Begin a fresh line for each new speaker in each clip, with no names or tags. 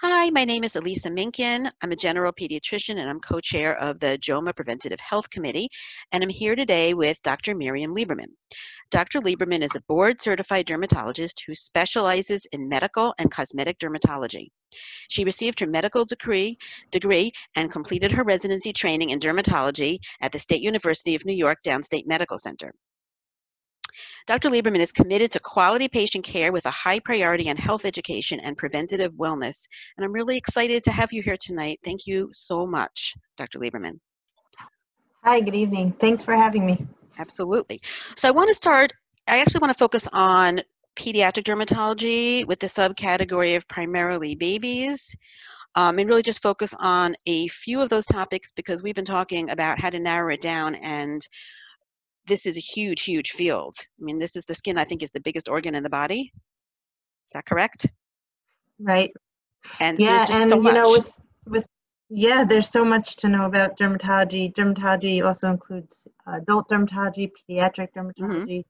Hi, my name is Alisa Minkin. I'm a general pediatrician and I'm co chair of the JOWMA Preventative Health Committee. And I'm here today with Dr. Miriam Lieberman. Dr. Lieberman is a board certified dermatologist who specializes in medical and cosmetic dermatology. She received her medical degree, degree and completed her residency training in dermatology at the State University of New York Downstate Medical Center. Dr. Lieberman is committed to quality patient care with a high priority on health education and preventative wellness. And I'm really excited to have you here tonight. Thank you so much, Dr. Lieberman.
Hi, good evening. Thanks for having me.
Absolutely. So I want to start, I actually want to focus on pediatric dermatology with the subcategory of primarily babies. Um, and really just focus on a few of those topics because we've been talking about how to narrow it down and this is a huge, huge field. I mean, this is the skin, I think, is the biggest organ in the body. Is that correct?
Right.
And
yeah, and
so
you know, with with yeah, there's so much to know about dermatology. Dermatology also includes adult dermatology, pediatric
Mm-hmm.
dermatology.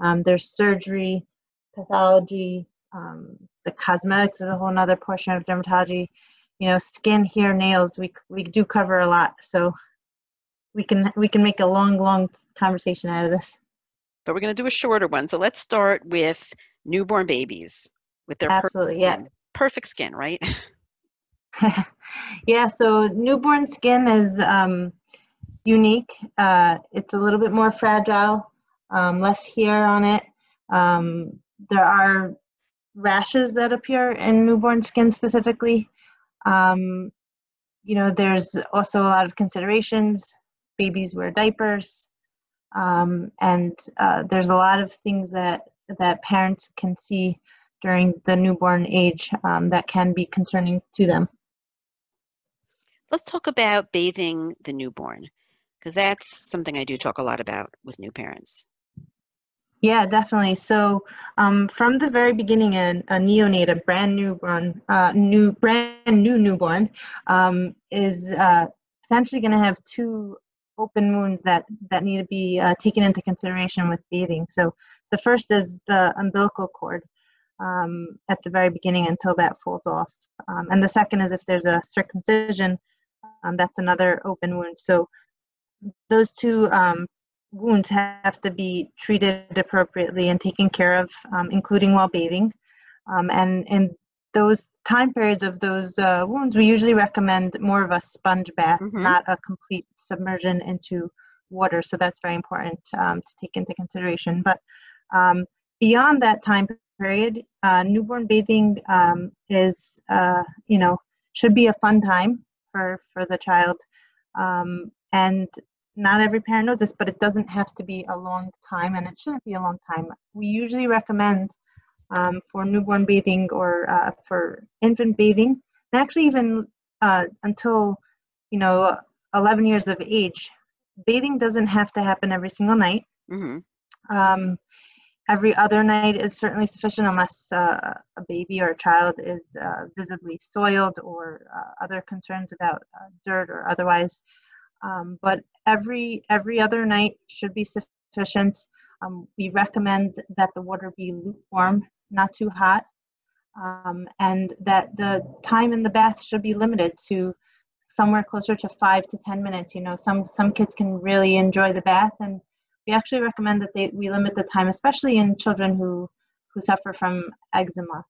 Um, there's surgery, pathology. Um, the cosmetics is a whole nother portion of dermatology. You know, skin, hair, nails. We we do cover a lot. So we can we can make a long long conversation out of this.
But we're going to do a shorter one. So let's start with newborn babies with their
absolutely
perfect
yeah.
skin. perfect skin right?
Yeah so newborn skin is um, unique. Uh, it's a little bit more fragile um, less hair on it. Um, there are rashes that appear in newborn skin specifically. Um, you know there's also a lot of considerations babies wear diapers um, and uh, there's a lot of things that that parents can see during the newborn age um, that can be concerning to them.
Let's talk about bathing the newborn because that's something i do talk a lot about with new parents.
Yeah definitely. So um, from the very beginning a, a neonate a brand newborn uh, new brand new newborn um, is uh, potentially going to have two open wounds that that need to be uh, taken into consideration with bathing. So the first is the umbilical cord um, at the very beginning until that falls off, um, and the second is if there's a circumcision, um, that's another open wound. So those two um, wounds have to be treated appropriately and taken care of, um, including while bathing. Um, and in those time periods of those uh, wounds, we usually recommend more of a sponge bath,
Mhm.
not a complete submersion into water. So that's very important um, to take into consideration. But um, beyond that time period, uh, newborn bathing um, is, uh, you know, should be a fun time for for the child. Um, and not every parent knows this, but it doesn't have to be a long time, and it shouldn't be a long time. We usually recommend um, for newborn bathing or uh, for infant bathing, and actually even uh, until you know 11 years of age. Bathing doesn't have to happen every single night.
hmm
Um, every other night is certainly sufficient unless uh, a baby or a child is uh, visibly soiled or uh, other concerns about uh, dirt or otherwise. Um, but every every other night should be sufficient. Um, we recommend that the water be lukewarm, not too hot, um, and that the time in the bath should be limited to somewhere closer to five to ten minutes. You know, some some kids can really enjoy the bath, and we actually recommend that they we limit the time, especially in children who who suffer from eczema,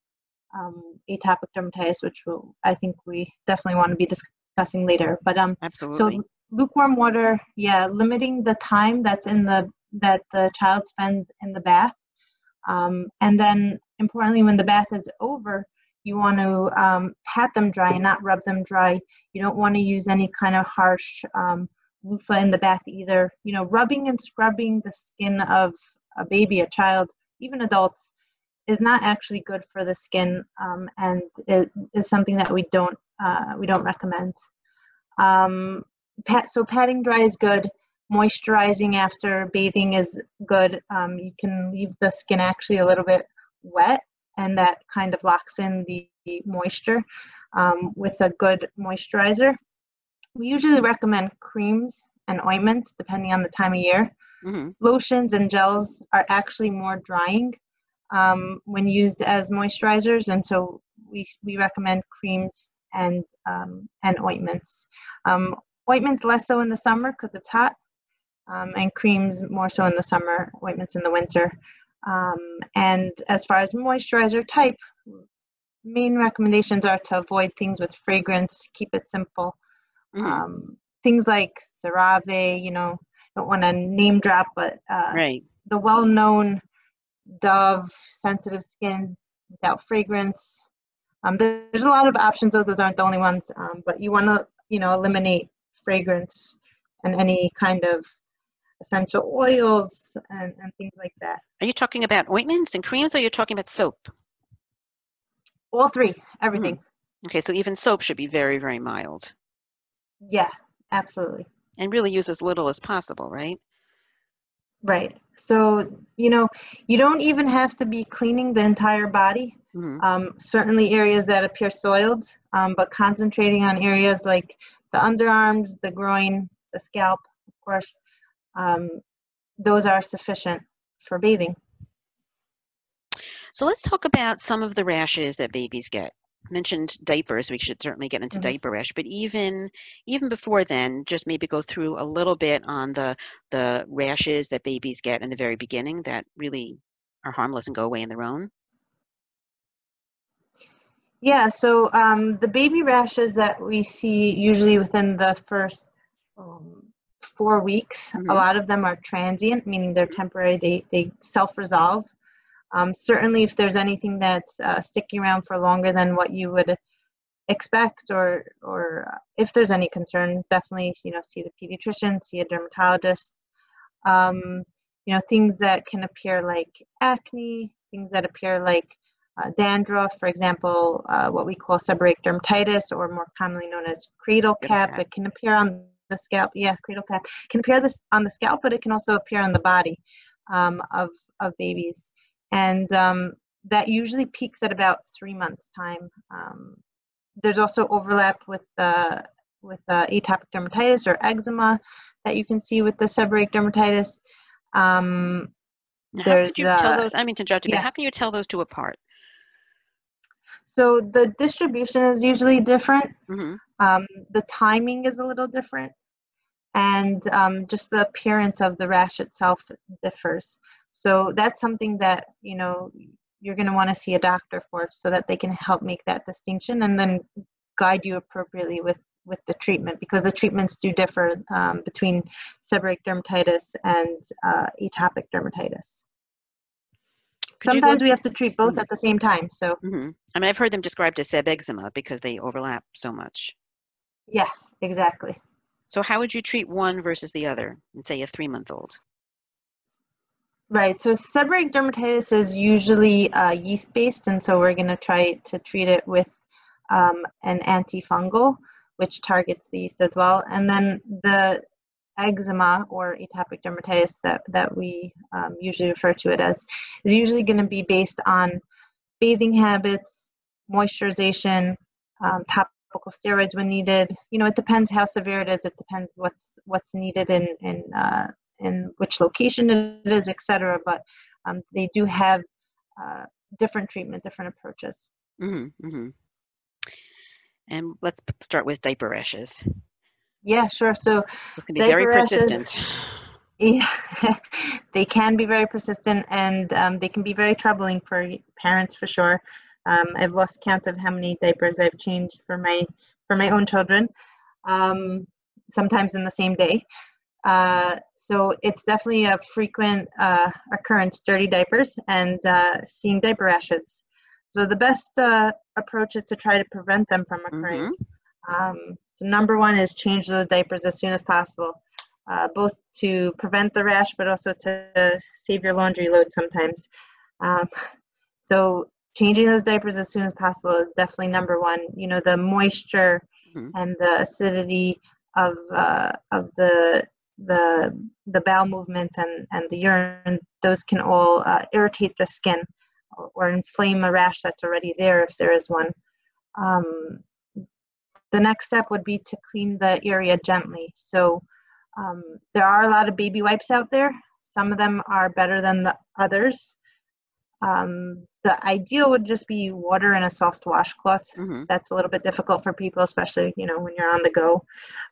um, atopic dermatitis, which will, I think we definitely want to be discussing later. But um,
absolutely
so lukewarm water, yeah, limiting the time that's in the that the child spends in the bath, um, and then importantly, when the bath is over, you want to um, pat them dry and not rub them dry. You don't want to use any kind of harsh um, loofah in the bath either. You know, rubbing and scrubbing the skin of a baby, a child, even adults, is not actually good for the skin, um, and it is something that we don't uh, we don't recommend. Um, pat, so patting dry is good. Moisturizing after bathing is good. Um, you can leave the skin actually a little bit wet, and that kind of locks in the moisture um, with a good moisturizer. We usually recommend creams and ointments depending on the time of year.
hmm
Lotions and gels are actually more drying um, when used as moisturizers, and so we, we recommend creams and, um, and ointments. Um, ointments less so in the summer because it's hot, um, and creams more so in the summer, ointments in the winter. Um, and as far as moisturizer type, main recommendations are to avoid things with fragrance, keep it simple.
Mhm.
Um, things like CeraVe, you know, don't want to name drop, but uh,
Right.
the well-known Dove sensitive skin without fragrance. Um, there's a lot of options. Those those aren't the only ones, um, but you want to, you know, eliminate fragrance and any kind of essential oils and, and things like that.
Are you talking about ointments and creams or are you're talking about soap?
All three, everything.
Okay, so even soap should be very, very mild
Yeah, absolutely.
and really use as little as possible, right?
Right. So, you know, you don't even have to be cleaning the entire body.
Mhm.
Um, certainly areas that appear soiled, um, but concentrating on areas like the underarms, the groin, the scalp, of course, um, those are sufficient for bathing.
So let's talk about some of the rashes that babies get. Mentioned diapers, we should certainly get into
Mhm.
diaper rash, but even even before then, just maybe go through a little bit on the the rashes that babies get in the very beginning that really are harmless and go away on their own.
Yeah, so um, the baby rashes that we see usually within the first um, four weeks,
Mhm.
a lot of them are transient, meaning they're temporary, they, they self resolve. Um, certainly, if there's anything that's uh, sticking around for longer than what you would expect, or, or uh, if there's any concern, definitely you know see the pediatrician, see a dermatologist. Um, you know, things that can appear like acne, things that appear like uh, dandruff, for example, uh, what we call seborrheic dermatitis, or more commonly known as cradle cap. It can appear on the scalp. Yeah, cradle cap can appear this on the scalp, but it can also appear on the body um, of of babies, and um, that usually peaks at about three months' time. Um, there's also overlap with the with uh, atopic dermatitis or eczema that you can see with the seborrheic dermatitis. Um,
Now, how
There's,
you tell
uh,
those? I mean to interrupt you, but
yeah.
how can you tell those two apart?
so the distribution is usually different.
hmm
Um, the timing is a little different, and um, just the appearance of the rash itself differs. So that's something that you know you're going to want to see a doctor for, so that they can help make that distinction and then guide you appropriately with with the treatment because the treatments do differ um, between seborrheic dermatitis and uh, atopic dermatitis.
Could
Sometimes we have to treat both
Mhm.
at the same time. So
hmm I mean, I've heard them described as seb eczema because they overlap so much.
yeah, exactly.
So how would you treat one versus the other in say a three month old?
Right. So seborrheic dermatitis is usually uh, yeast based, and so we're going to try to treat it with um, an antifungal, which targets the yeast as well. And then the eczema or atopic dermatitis that, that we um, usually refer to it as is usually going to be based on bathing habits, moisturization, um, topical steroids when needed. You know, it depends how severe it is. It depends what's what's needed in in uh, in which location it is, etc. But um, they do have uh, different treatment, different approaches.
hmm hmm And let's start with diaper rashes.
Yeah, sure. So
It can be very
rashes-
persistent.
Yeah, they can be very persistent and um, they can be very troubling for parents for sure. Um, I've lost count of how many diapers I've changed for my for my own children, um, sometimes in the same day. Uh, so it's definitely a frequent uh, occurrence, dirty diapers and uh, seeing diaper rashes. So the best uh, approach is to try to prevent them from occurring. Um, so number one is change the diapers as soon as possible, uh, both to prevent the rash, but also to save your laundry load sometimes. Um, so changing those diapers as soon as possible is definitely number one. You know, the moisture
Mhm.
and the acidity of uh, of the the the bowel movements and and the urine, those can all uh, irritate the skin or, or inflame a rash that's already there if there is one. Um, the next step would be to clean the area gently. So um, there are a lot of baby wipes out there. Some of them are better than the others. Um, the ideal would just be water and a soft washcloth.
Mhm.
That's a little bit difficult for people, especially you know when you're on the go.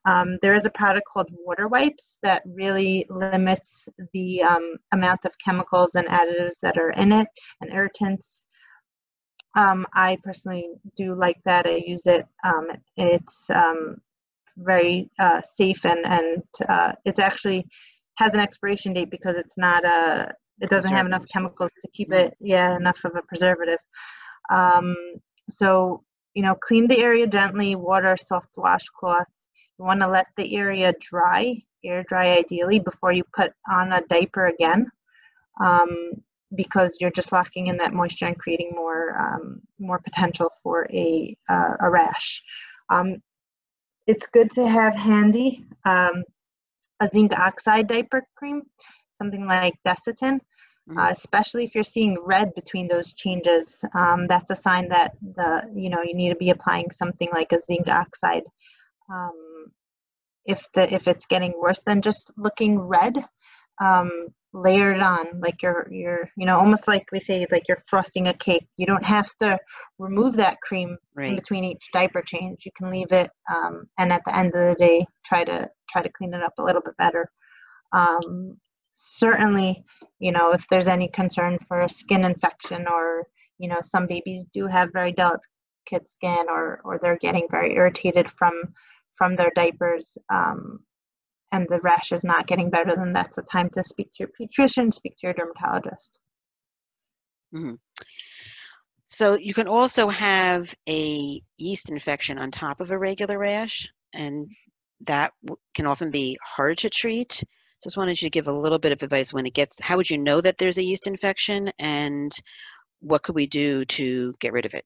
Um, there is a product called Water Wipes that really limits the um, amount of chemicals and additives that are in it and irritants. Um, I personally do like that. I use it. Um, it's um, very uh, safe and and uh, it's actually has an expiration date because it's not a it doesn't have enough chemicals to keep it yeah enough of a preservative. Um, so you know clean the area gently water soft washcloth. You want to let the area dry air dry ideally before you put on a diaper again um, because you're just locking in that moisture and creating more um, more potential for a uh, a rash. Um, it's good to have handy um, a zinc oxide diaper cream something like Desitin,
Mhm.
uh, especially if you're seeing red between those changes. Um, that's a sign that the you know you need to be applying something like a zinc oxide. Um, if the if it's getting worse than just looking red, um, layer it on like you're you're you know almost like we say like you're frosting a cake. You don't have to remove that cream in between each diaper change. You can leave it, um, and at the end of the day, try to try to clean it up a little bit better. Um, certainly, you know, if there's any concern for a skin infection, or you know, some babies do have very delicate skin, or or they're getting very irritated from from their diapers. Um, and the rash is not getting better, then that's the time to speak to your pediatrician, speak to your dermatologist.
So you can also have a yeast infection on top of a regular rash, and that can often be hard to treat. Just wanted you to give a little bit of advice when it gets, how would you know that there's a yeast infection and what could we do to get rid of it?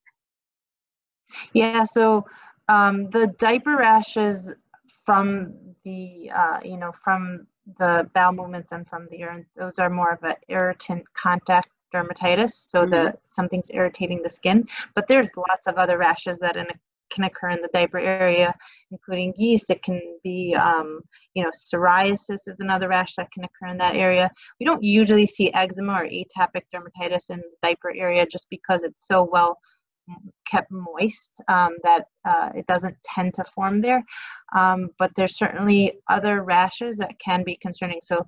Yeah, so um, the diaper rashes from the, uh, you know, from the bowel movements and from the urine, those are more of an irritant contact dermatitis. So the something's irritating the skin. But there's lots of other rashes that in, can occur in the diaper area, including yeast. It can be, um, you know, psoriasis is another rash that can occur in that area. We don't usually see eczema or atopic dermatitis in the diaper area just because it's so well kept moist um, that uh, it doesn't tend to form there. Um, but there's certainly other rashes that can be concerning. So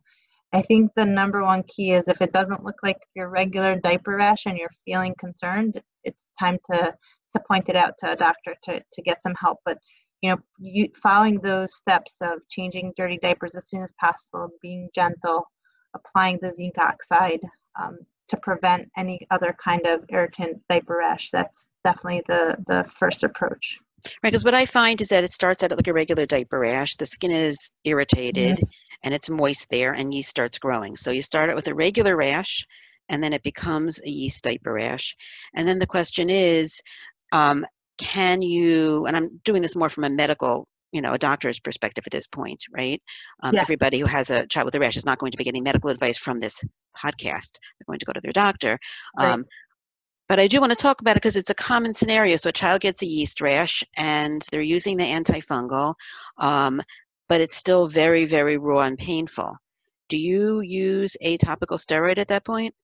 I think the number one key is if it doesn't look like your regular diaper rash and you're feeling concerned, it's time to to point it out to a doctor to, to get some help. But you know, you, following those steps of changing dirty diapers as soon as possible, being gentle, applying the zinc oxide, um, to prevent any other kind of irritant diaper rash. That's definitely the, the first approach.
Right, because what I find is that it starts out like a regular diaper rash. The skin is irritated and it's moist there, and yeast starts growing. So you start out with a regular rash, and then it becomes a yeast diaper rash. And then the question is, um, can you? And I'm doing this more from a medical, you know, a doctor's perspective at this point, right? Um,
Yeah.
Everybody who has a child with a rash is not going to be getting medical advice from this podcast. They're going to go to their doctor.
Right.
Um, but I do want to talk about it because it's a common scenario. So a child gets a yeast rash and they're using the antifungal, um, but it's still very, very raw and painful. Do you use a topical steroid at that point?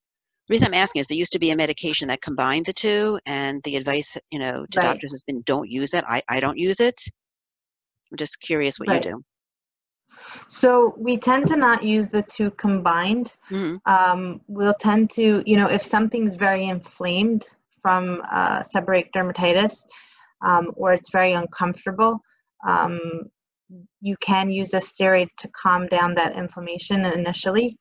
The reason I'm asking is there used to be a medication that combined the two, and the advice, you know, to
Right.
doctors has been don't use it. I, I don't use it. I'm just curious what
Right.
you do.
So we tend to not use the two combined.
hmm
Um, we'll tend to, you know, if something's very inflamed from uh, seborrheic dermatitis um, or it's very uncomfortable, um, you can use a steroid to calm down that inflammation initially.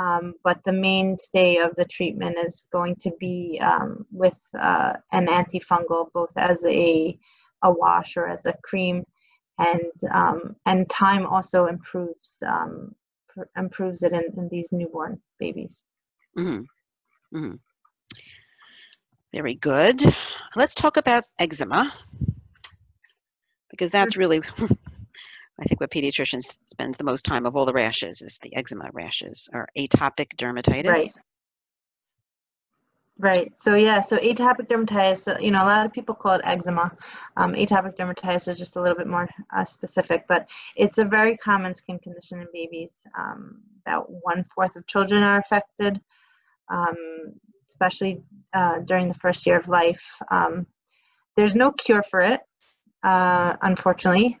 Um, but the mainstay of the treatment is going to be um, with uh, an antifungal, both as a, a wash or as a cream. And, um, and time also improves um, pr- improves it in, in these newborn babies.
hmm hmm Very good. Let's talk about eczema because that's really, I think, what pediatricians spends the most time of all the rashes is the eczema rashes or atopic dermatitis.
Right. Right. So yeah. So atopic dermatitis. You know, a lot of people call it eczema. Um, atopic dermatitis is just a little bit more uh, specific, but it's a very common skin condition in babies. Um, about one fourth of children are affected, um, especially uh, during the first year of life. Um, there's no cure for it, uh, unfortunately.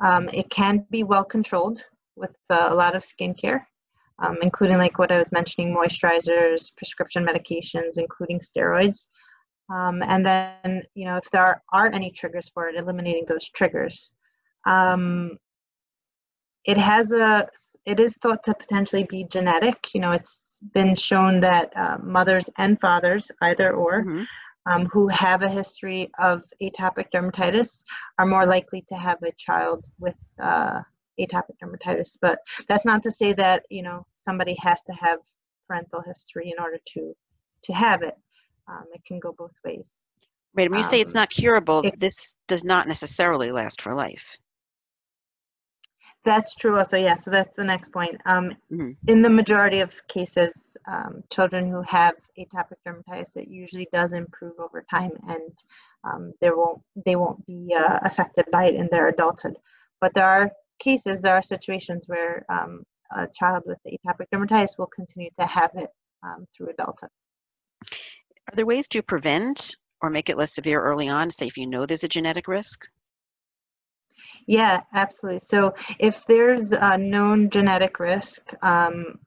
Um, it can be well controlled with uh, a lot of skincare, um, including like what I was mentioning, moisturizers, prescription medications, including steroids. Um, and then, you know, if there are, are, any triggers for it, eliminating those triggers. Um, it has a, it is thought to potentially be genetic. You know, it's been shown that uh, mothers and fathers, either or, mm-hmm um, who have a history of atopic dermatitis are more likely to have a child with uh, atopic dermatitis. But that's not to say that you know somebody has to have parental history in order to to have it. Um, it can go both ways.
Right. When you um, say it's um, not curable, it, this does not necessarily last for life.
That's true also, yeah. So that's the next point. Um, mm-hmm. In the majority of cases, um, children who have atopic dermatitis, it usually does improve over time and um, they won't, they won't be uh, affected by it in their adulthood. But there are cases, there are situations where um, a child with atopic dermatitis will continue to have it um, through adulthood.
Are there ways to prevent or make it less severe early on, say if you know there's a genetic risk?
Yeah, absolutely. So if there's a known genetic risk um,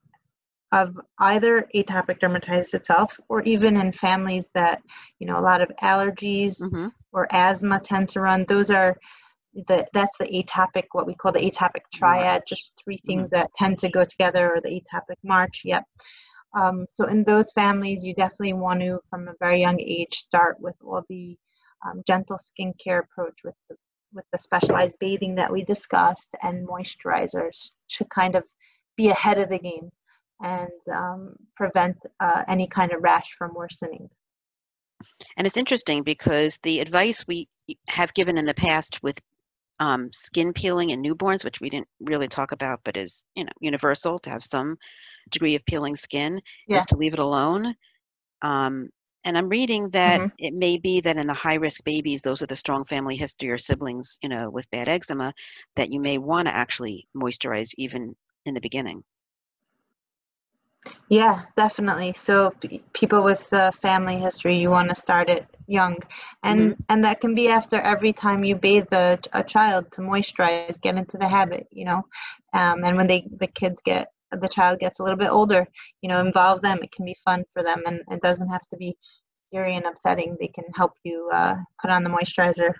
of either atopic dermatitis itself, or even in families that you know a lot of allergies mm-hmm. or asthma tend to run, those are the that's the atopic what we call the atopic triad, just three things mm-hmm. that tend to go together, or the atopic march. Yep. Um, so in those families, you definitely want to, from a very young age, start with all the um, gentle skincare approach with the with the specialized bathing that we discussed and moisturizers to kind of be ahead of the game and um, prevent uh, any kind of rash from worsening.
And it's interesting because the advice we have given in the past with um, skin peeling in newborns, which we didn't really talk about, but is you know universal to have some degree of peeling skin, yeah. is to leave it alone. Um, and I'm reading that mm-hmm. it may be that in the high risk babies, those with a strong family history or siblings, you know, with bad eczema, that you may want to actually moisturize even in the beginning.
Yeah, definitely. So p- people with the family history, you want to start it young, and mm-hmm. and that can be after every time you bathe a, a child to moisturize, get into the habit, you know, um, and when they the kids get the child gets a little bit older, you know, involve them. It can be fun for them, and it doesn't have to be scary and upsetting. They can help you uh, put on the moisturizer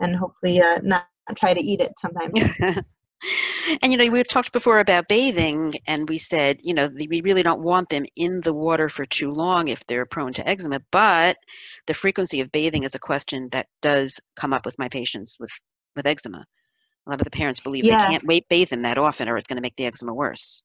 and hopefully uh, not try to eat it sometimes.
and you know, we talked before about bathing, and we said, you know, we really don't want them in the water for too long if they're prone to eczema. But the frequency of bathing is a question that does come up with my patients with with eczema. A lot of the parents believe yeah. they can't wait bathe them that often, or it's going to make the eczema worse.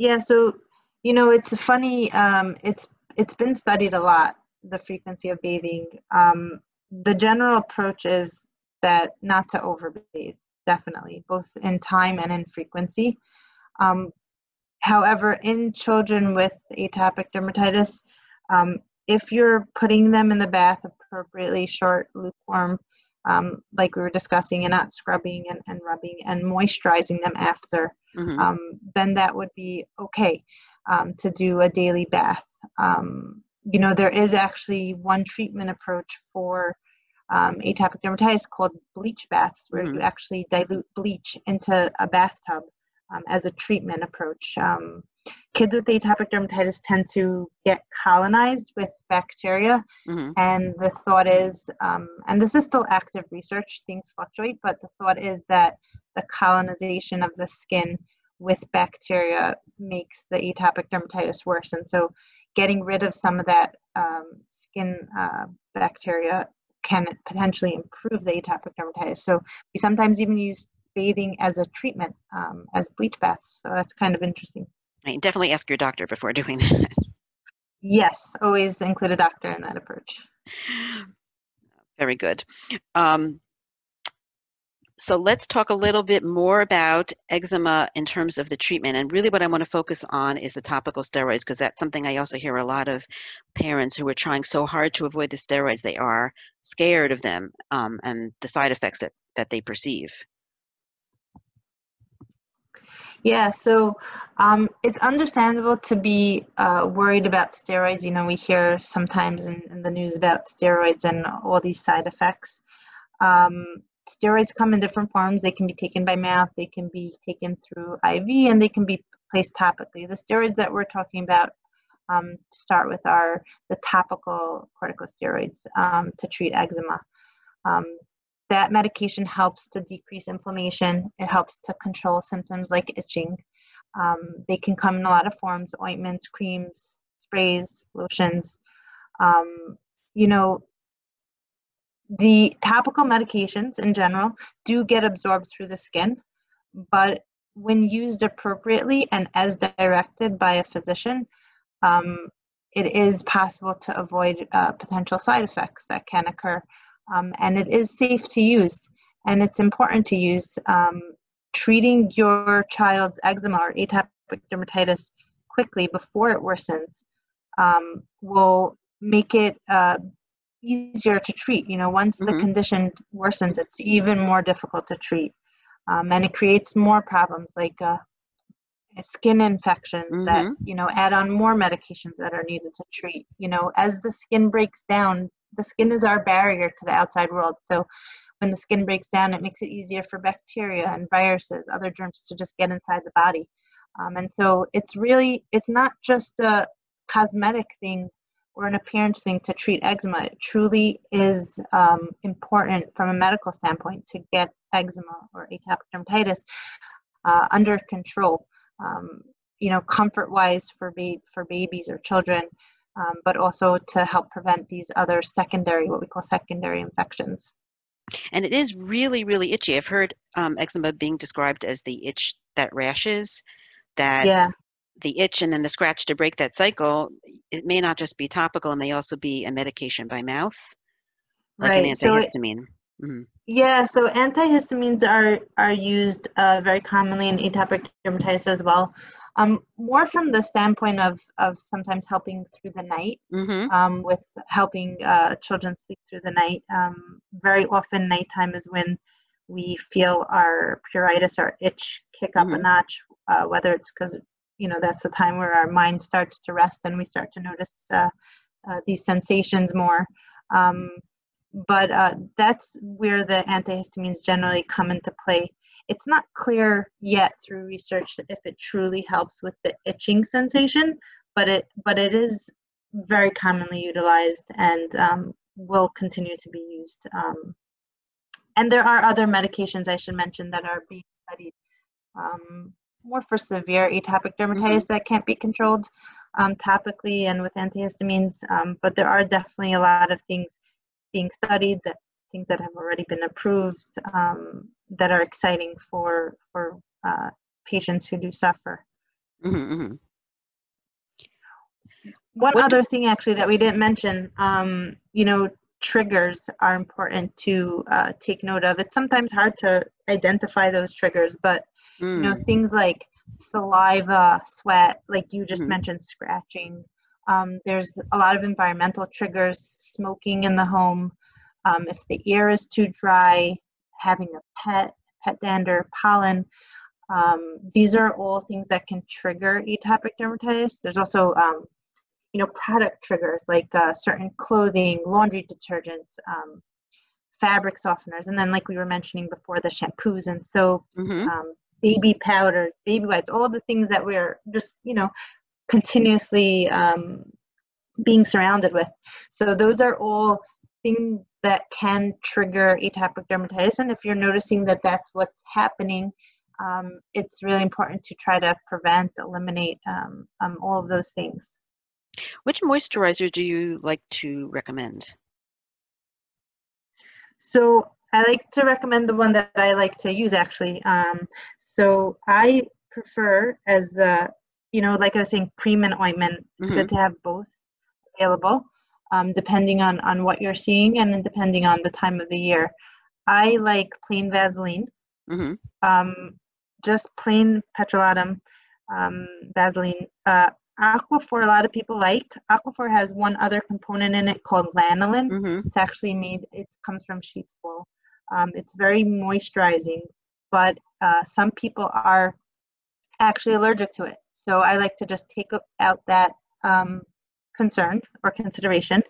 Yeah, so you know, it's funny. Um, it's it's been studied a lot. The frequency of bathing. Um, the general approach is that not to overbathe, definitely, both in time and in frequency. Um, however, in children with atopic dermatitis, um, if you're putting them in the bath appropriately, short, lukewarm, um, like we were discussing, and not scrubbing and, and rubbing and moisturizing them after, mm-hmm. um, then that would be okay um, to do a daily bath. Um, you know, there is actually one treatment approach for um, atopic dermatitis called bleach baths, where mm-hmm. you actually dilute bleach into a bathtub um, as a treatment approach. Kids with atopic dermatitis tend to get colonized with bacteria, mm-hmm. and the thought is, um, and this is still active research, things fluctuate, but the thought is that the colonization of the skin with bacteria makes the atopic dermatitis worse. And so, getting rid of some of that um, skin uh, bacteria can potentially improve the atopic dermatitis. So, we sometimes even use bathing as a treatment, um, as bleach baths. So, that's kind of interesting.
Right, definitely ask your doctor before doing that.
Yes, always include a doctor in that approach.
Very good. Um, so let's talk a little bit more about eczema in terms of the treatment. And really, what I want to focus on is the topical steroids, because that's something I also hear a lot of parents who are trying so hard to avoid the steroids, they are scared of them um, and the side effects that, that they perceive.
Yeah, so um, it's understandable to be uh, worried about steroids. You know, we hear sometimes in, in, the news about steroids and all these side effects. Um, steroids come in different forms. They can be taken by mouth, they can be taken through IV, and they can be placed topically. The steroids that we're talking about um, to start with are the topical corticosteroids um, to treat eczema. That medication helps to decrease inflammation. It helps to control symptoms like itching. Um, they can come in a lot of forms ointments, creams, sprays, lotions. Um, you know, the topical medications in general do get absorbed through the skin, but when used appropriately and as directed by a physician, um, it is possible to avoid uh, potential side effects that can occur. Um, and it is safe to use, and it's important to use. Um, treating your child's eczema or atopic dermatitis quickly before it worsens um, will make it uh, easier to treat. You know, once mm-hmm. the condition worsens, it's even more difficult to treat. Um, and it creates more problems like uh, skin infections mm-hmm. that you know add on more medications that are needed to treat you know as the skin breaks down the skin is our barrier to the outside world. So when the skin breaks down it makes it easier for bacteria and viruses other germs to just get inside the body. Um, and so it's really it's not just a cosmetic thing or an appearance thing to treat eczema. It truly is um, important from a medical standpoint to get eczema or atopic dermatitis uh, under control. Um, you know, comfort wise for, ba- for babies or children, um, but also to help prevent these other secondary, what we call secondary infections.
And it is really, really itchy. I've heard um, eczema being described as the itch that rashes, that yeah. the itch and then the scratch to break that cycle. It may not just be topical, it may also be a medication by mouth, like right. an antihistamine. So it,
Mm-hmm. Yeah, so antihistamines are are used uh, very commonly in atopic dermatitis as well. Um, more from the standpoint of of sometimes helping through the night, mm-hmm. um, with helping uh, children sleep through the night. Um, very often, nighttime is when we feel our pruritus, our itch, kick up mm-hmm. a notch. Uh, whether it's because you know that's the time where our mind starts to rest and we start to notice uh, uh, these sensations more. Um, but uh, that's where the antihistamines generally come into play. It's not clear yet through research if it truly helps with the itching sensation, but it but it is very commonly utilized and um, will continue to be used. Um, and there are other medications I should mention that are being studied um, more for severe atopic dermatitis mm-hmm. that can't be controlled um, topically and with antihistamines. Um, but there are definitely a lot of things being studied, that things that have already been approved um, that are exciting for for uh, patients who do suffer. Mm-hmm, mm-hmm. One what other thing, actually, that we didn't mention, um, you know, triggers are important to uh, take note of. It's sometimes hard to identify those triggers, but mm. you know, mm. things like saliva, sweat, like you just mm-hmm. mentioned, scratching, um, there's a lot of environmental triggers, smoking in the home, um, if the air is too dry, having a pet, pet dander, pollen. Um, these are all things that can trigger atopic dermatitis. There's also, um, you know, product triggers like uh, certain clothing, laundry detergents, um, fabric softeners, and then like we were mentioning before, the shampoos and soaps, mm-hmm. Um, baby powders, baby wipes, all the things that we're just, you know, continuously um, being surrounded with. So those are all things that can trigger atopic dermatitis. And if you're noticing that that's what's happening, um, it's really important to try to prevent, eliminate um, um, all of those things.
Which moisturizer do you like to recommend?
So I like to recommend the one that I like to use actually. Um, so I prefer as uh, you know, like I was saying, cream and ointment. It's mm-hmm. good to have both available, um, depending on on what you're seeing and depending on the time of the year. I like plain Vaseline, mm-hmm. um, just plain petrolatum um, Vaseline. Uh, Aquaphor, a lot of people like. Aquaphor has one other component in it called lanolin. Mm-hmm. It's actually made. It comes from sheep's wool. Um, it's very moisturizing, but uh, some people are actually allergic to it. So I like to just take out that um, concern or consideration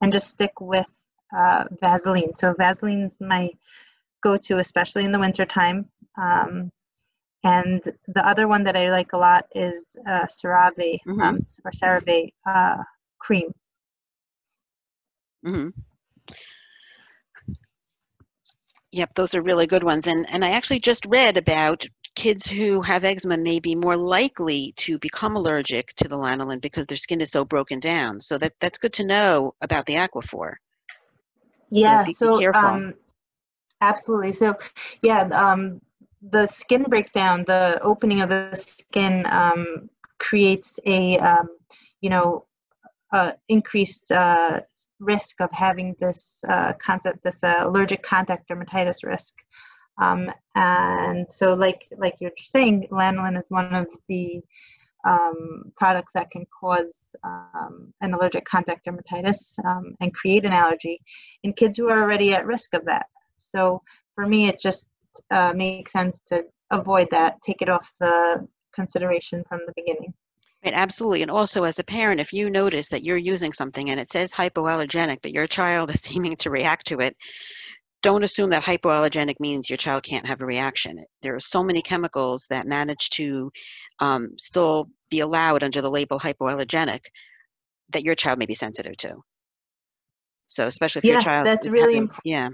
and just stick with uh, Vaseline. So Vaseline's my go-to, especially in the wintertime. Um, and the other one that I like a lot is uh, CeraVe, mm-hmm. um, or CeraVe uh, cream.
Mm-hmm. Yep, those are really good ones. And and I actually just read about kids who have eczema may be more likely to become allergic to the lanolin because their skin is so broken down. So that that's good to know about the Aquaphor.
Yeah, so, so um, absolutely. So yeah, um, the skin breakdown, the opening of the skin um, creates a um, you know uh, increased uh, risk of having this uh, concept, this uh, allergic contact dermatitis risk. Um, and so, like like you're saying, lanolin is one of the um, products that can cause um, an allergic contact dermatitis um, and create an allergy in kids who are already at risk of that. So for me, it just uh, makes sense to avoid that, take it off the consideration from the beginning.
Right, absolutely. And also, as a parent, if you notice that you're using something and it says hypoallergenic, but your child is seeming to react to it, don't assume that hypoallergenic means your child can't have a reaction. There are so many chemicals that manage to um, still be allowed under the label hypoallergenic that your child may be sensitive to. So, especially if
yeah,
your child,
that's really having,
yeah,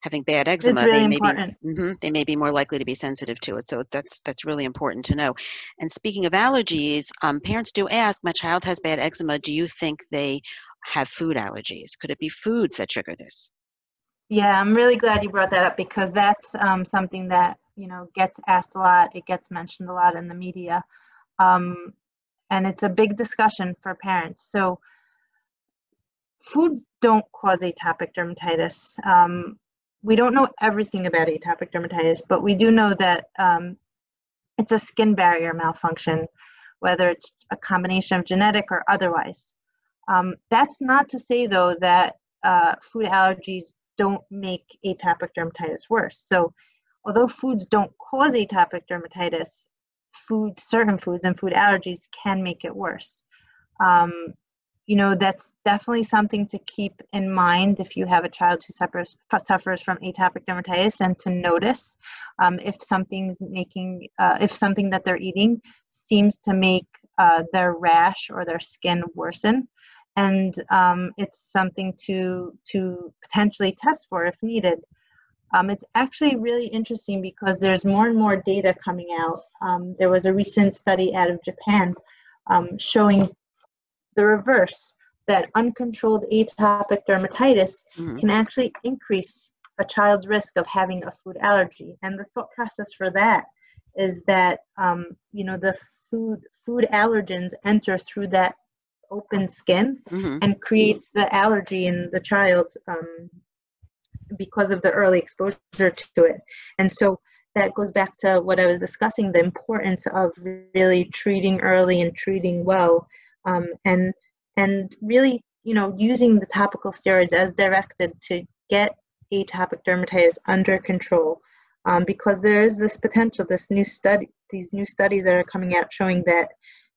having bad eczema,
really
they may
important.
be mm-hmm, they may be more likely to be sensitive to it. So that's that's really important to know. And speaking of allergies, um, parents do ask, "My child has bad eczema. Do you think they have food allergies? Could it be foods that trigger this?"
Yeah, I'm really glad you brought that up because that's um, something that you know gets asked a lot. It gets mentioned a lot in the media, um, and it's a big discussion for parents. So, foods don't cause atopic dermatitis. Um, we don't know everything about atopic dermatitis, but we do know that um, it's a skin barrier malfunction, whether it's a combination of genetic or otherwise. Um, that's not to say, though, that uh, food allergies don't make atopic dermatitis worse. So, although foods don't cause atopic dermatitis, food, certain foods and food allergies can make it worse. Um, you know that's definitely something to keep in mind if you have a child who suffers suffers from atopic dermatitis and to notice um, if something's making uh, if something that they're eating seems to make uh, their rash or their skin worsen and um, it's something to to potentially test for if needed um, it's actually really interesting because there's more and more data coming out um, there was a recent study out of japan um, showing the reverse that uncontrolled atopic dermatitis mm-hmm. can actually increase a child's risk of having a food allergy. And the thought process for that is that um, you know the food food allergens enter through that open skin mm-hmm. and creates the allergy in the child um, because of the early exposure to it. And so that goes back to what I was discussing the importance of really treating early and treating well um, and and really you know using the topical steroids as directed to get atopic dermatitis under control um, because there is this potential this new study these new studies that are coming out showing that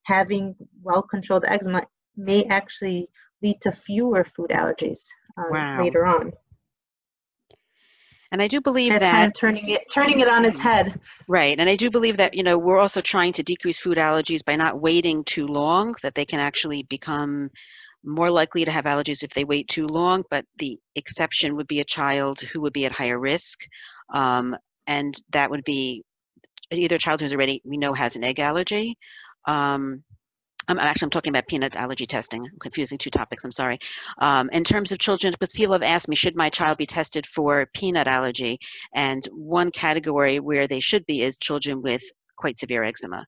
having well controlled eczema may actually lead to fewer food allergies um, wow. later on
and I do believe
it's
that
kind of turning it turning it on its head.
Right. And I do believe that, you know, we're also trying to decrease food allergies by not waiting too long, that they can actually become more likely to have allergies if they wait too long, but the exception would be a child who would be at higher risk. Um, and that would be either a child who's already, we know, has an egg allergy, um, I'm actually I'm talking about peanut allergy testing. I'm confusing two topics. I'm sorry. Um, in terms of children, because people have asked me, should my child be tested for peanut allergy? And one category where they should be is children with quite severe eczema,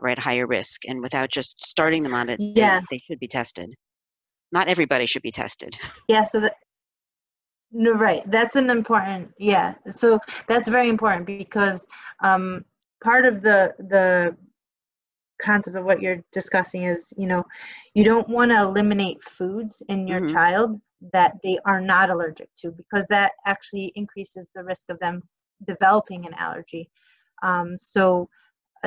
right? Higher risk, and without just starting them on it,
yeah.
they, they should be tested. Not everybody should be tested.
Yeah. So that. No, right. That's an important. Yeah. So that's very important because um, part of the the concept of what you're discussing is you know you don't want to eliminate foods in your mm-hmm. child that they are not allergic to because that actually increases the risk of them developing an allergy um, so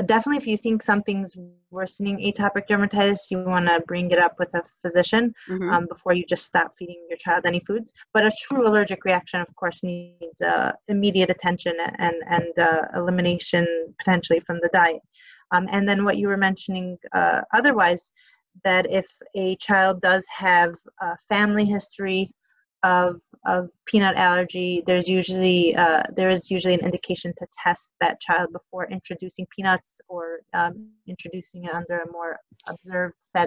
definitely, if you think something's worsening atopic dermatitis, you want to bring it up with a physician
Mhm.
um, before you just stop feeding your child any foods. But a true allergic reaction, of course, needs uh, immediate attention and and uh, elimination potentially from the diet. Um, and then what you were mentioning uh, otherwise, that if a child does have a family history of of peanut allergy, there's usually uh, there is usually an indication to test that child before introducing peanuts or um, introducing it under a more observed setting.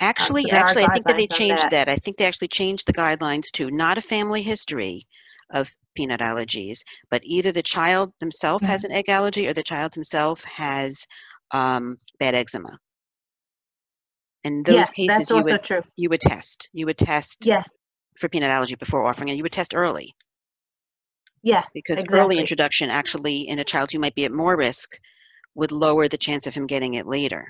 Actually,
there are
actually, I think that they changed
that.
that. I think they actually changed the guidelines to not a family history of peanut allergies, but either the child themselves has
Mm-hmm.
an egg allergy or the child himself has um, bad eczema. In those
yeah,
cases,
that's
you
also
would
true.
you would test. You would test
Yeah,
for peanut allergy before offering it. You would test early
yeah,
because early introduction actually in a child who might be at more risk would lower the chance of him getting it later.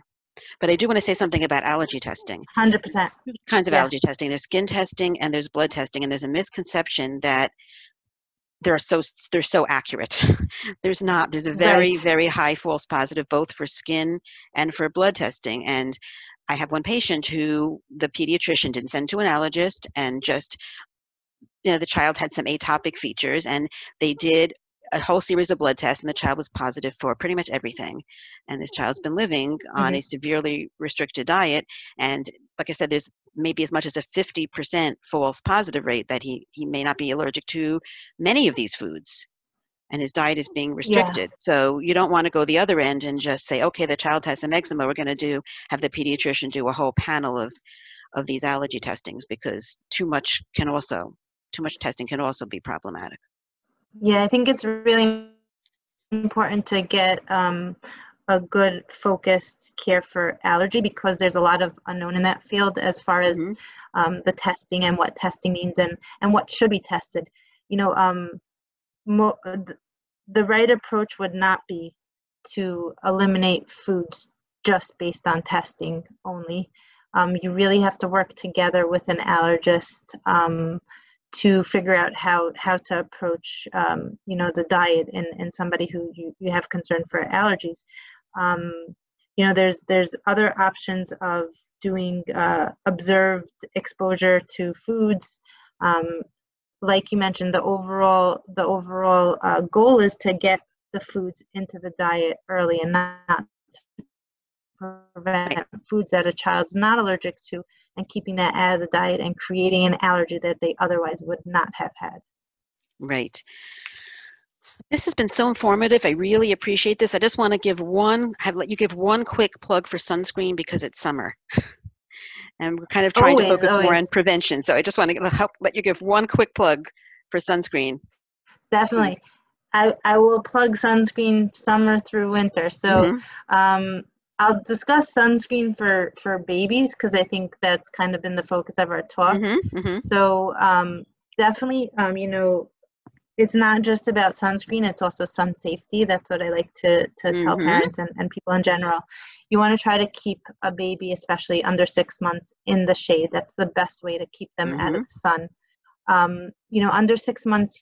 But I do want to say something about allergy testing.
hundred percent.
two kinds of
Yeah.
allergy testing. There's skin testing and there's blood testing, and there's a misconception that they're so they're so accurate. there's not. There's a very
Right.
very high false positive both for skin and for blood testing. And I have one patient who the pediatrician didn't send to an allergist, and just you know the child had some atopic features, and they did a whole series of blood tests, and the child was positive for pretty much everything. And this child's been living on mm-hmm. a severely restricted diet, and like I said, there's maybe as much as a 50% false positive rate that he, he may not be allergic to many of these foods and his diet is being restricted. So you don't want to go the other end and just say, okay, the child has some eczema. We're going to do have the pediatrician do a whole panel of of these allergy testings because too much can also too much testing can also be problematic.
Yeah, I think it's really important to get um, a good focused care for allergy because there's a lot of unknown in that field as far as
Mhm.
um, the testing and what testing means and, and what should be tested. You know, um, mo- th- the right approach would not be to eliminate foods just based on testing only. Um, you really have to work together with an allergist um, to figure out how how to approach um, you know the diet in, in somebody who you, you have concern for allergies. Um, you know, there's there's other options of doing uh, observed exposure to foods. Um, like you mentioned, the overall the overall uh, goal is to get the foods into the diet early and not prevent foods that a child's not allergic to and keeping that out of the diet and creating an allergy that they otherwise would not have had.
Right. This has been so informative. I really appreciate this. I just want to give one, I have let you give one quick plug for sunscreen because it's summer. And we're kind of trying to
Always,
focus more on prevention. So I just want to help let you give one quick plug for sunscreen.
Definitely. I, I will plug sunscreen summer through winter. So
Mhm.
um, I'll discuss sunscreen for, for babies because I think that's kind of been the focus of our talk.
Mhm, mhm.
So um, definitely, um, you know, it's not just about sunscreen; it's also sun safety. That's what I like to to tell
Mhm.
parents and, and people in general. You want to try to keep a baby, especially under six months, in the shade. That's the best way to keep them out of the sun. Um, you know, under six months,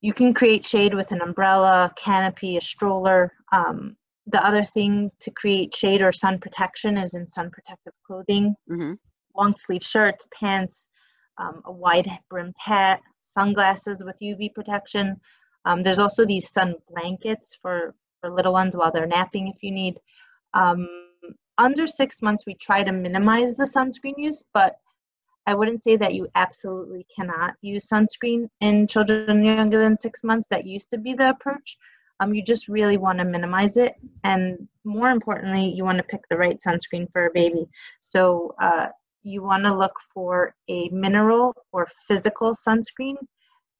you can create shade with an umbrella, canopy, a stroller. Um, the other thing to create shade or sun protection is in sun protective clothing
Mhm.
long sleeve shirts, pants, um, a wide brimmed hat, sunglasses with UV protection. Um, there's also these sun blankets for, for little ones while they're napping if you need. Um, under six months, we try to minimize the sunscreen use, but I wouldn't say that you absolutely cannot use sunscreen in children younger than six months. That used to be the approach. Um, you just really want to minimize it, and more importantly, you want to pick the right sunscreen for a baby. So uh, you want to look for a mineral or physical sunscreen,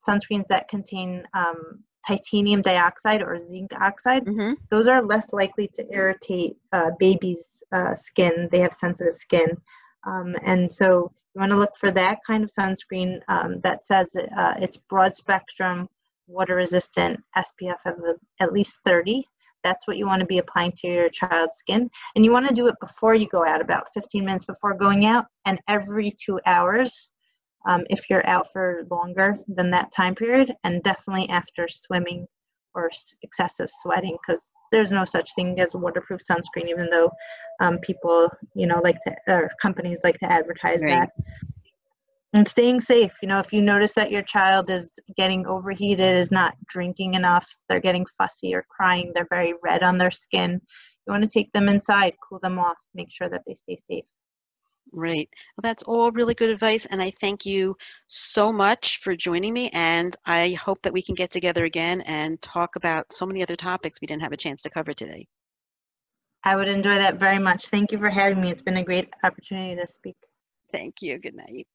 sunscreens that contain um, titanium dioxide or zinc oxide.
Mhm.
Those are less likely to irritate uh, babies' uh, skin. They have sensitive skin. Um, and so you want to look for that kind of sunscreen um, that says uh, it's broad spectrum, water resistant, SPF of at least 30. That's what you want to be applying to your child's skin. And you want to do it before you go out, about 15 minutes before going out, and every two hours um, if you're out for longer than that time period, and definitely after swimming or s- excessive sweating, because there's no such thing as a waterproof sunscreen, even though um, people, you know, like to, or companies like to advertise
Right.
that. And staying safe. You know, if you notice that your child is getting overheated, is not drinking enough, they're getting fussy or crying, they're very red on their skin, you want to take them inside, cool them off, make sure that they stay safe.
Right. Well, that's all really good advice, and I thank you so much for joining me. And I hope that we can get together again and talk about so many other topics we didn't have a chance to cover today.
I would enjoy that very much. Thank you for having me. It's been a great opportunity to speak.
Thank you. Good night.